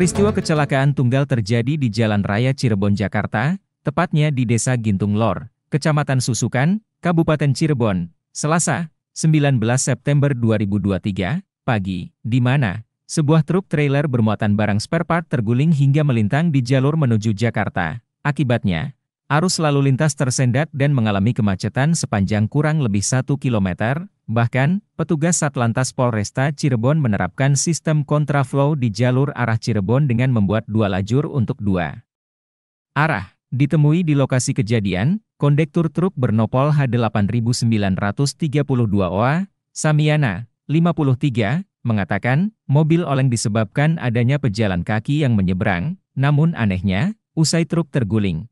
Peristiwa kecelakaan tunggal terjadi di Jalan Raya Cirebon, Jakarta, tepatnya di Desa Gintung Lor, Kecamatan Susukan, Kabupaten Cirebon, Selasa, 19 September 2023, pagi, di mana sebuah truk trailer bermuatan barang spare part terguling hingga melintang di jalur menuju Jakarta. Akibatnya, arus lalu lintas tersendat dan mengalami kemacetan sepanjang kurang lebih satu kilometer, Bahkan, petugas Satlantas Polresta Cirebon menerapkan sistem kontraflow di jalur arah Cirebon dengan membuat dua lajur untuk dua arah. Ditemui di lokasi kejadian, kondektur truk bernopol H8932 OA, Samiana, 53, mengatakan, mobil oleng disebabkan adanya pejalan kaki yang menyeberang, namun anehnya, usai truk terguling.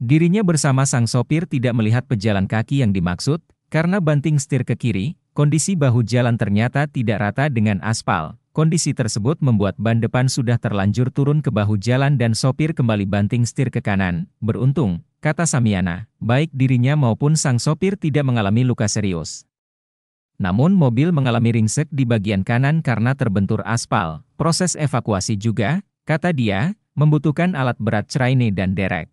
Dirinya bersama sang sopir tidak melihat pejalan kaki yang dimaksud, karena banting setir ke kiri, kondisi bahu jalan ternyata tidak rata dengan aspal. Kondisi tersebut membuat ban depan sudah terlanjur turun ke bahu jalan dan sopir kembali banting setir ke kanan. Beruntung, kata Samiana, baik dirinya maupun sang sopir tidak mengalami luka serius. Namun mobil mengalami ringsek di bagian kanan karena terbentur aspal. Proses evakuasi juga, kata dia, membutuhkan alat berat ceraine dan derek.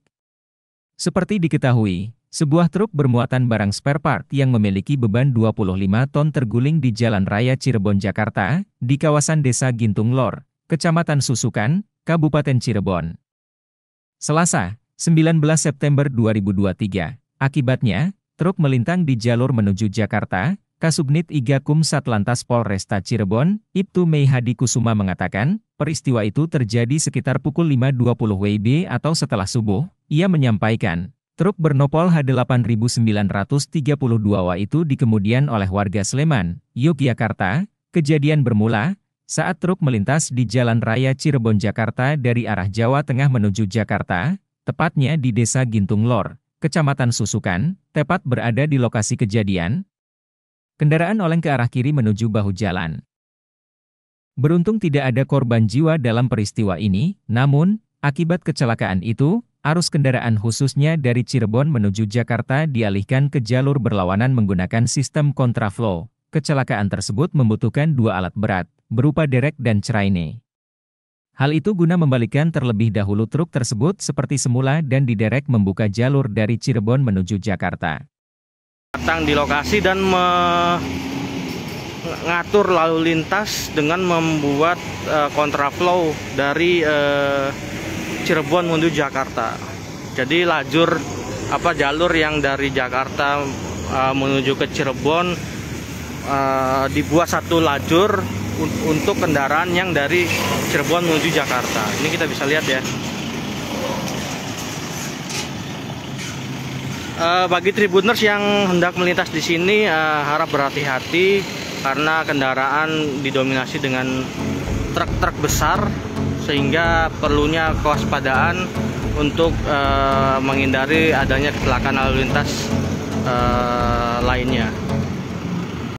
Seperti diketahui, sebuah truk bermuatan barang spare part yang memiliki beban 25 ton terguling di Jalan Raya Cirebon, Jakarta, di kawasan Desa Gintung Lor, Kecamatan Susukan, Kabupaten Cirebon. Selasa, 19 September 2023. Akibatnya, truk melintang di jalur menuju Jakarta, Kasubnit Igakum Satlantas Polresta Cirebon, Ibtu Mei Hadi Kusuma mengatakan, peristiwa itu terjadi sekitar pukul 5.20 WIB atau setelah subuh. Ia menyampaikan, Truk bernopol H8932W itu dikemudian oleh warga Sleman, Yogyakarta. Kejadian bermula saat truk melintas di Jalan Raya Cirebon, Jakarta dari arah Jawa Tengah menuju Jakarta, tepatnya di Desa Gintung Lor, Kecamatan Susukan, tepat berada di lokasi kejadian. Kendaraan oleng ke arah kiri menuju bahu jalan. Beruntung tidak ada korban jiwa dalam peristiwa ini, namun, akibat kecelakaan itu, arus kendaraan khususnya dari Cirebon menuju Jakarta dialihkan ke jalur berlawanan menggunakan sistem kontraflow. Kecelakaan tersebut membutuhkan dua alat berat, berupa derek dan ceraine. Hal itu guna membalikkan terlebih dahulu truk tersebut seperti semula dan diderek membuka jalur dari Cirebon menuju Jakarta. Datang di lokasi dan mengatur lalu lintas dengan membuat uh, kontraflow dari uh, Cirebon menuju Jakarta. Jadi lajur apa jalur yang dari Jakarta uh, menuju ke Cirebon uh, dibuat satu lajur un untuk kendaraan yang dari Cirebon menuju Jakarta. Ini kita bisa lihat ya. Uh, bagi tribuners yang hendak melintas di sini uh, harap berhati-hati karena kendaraan didominasi dengan truk-truk besar sehingga perlunya kewaspadaan untuk uh, menghindari adanya kecelakaan lalu lintas uh, lainnya.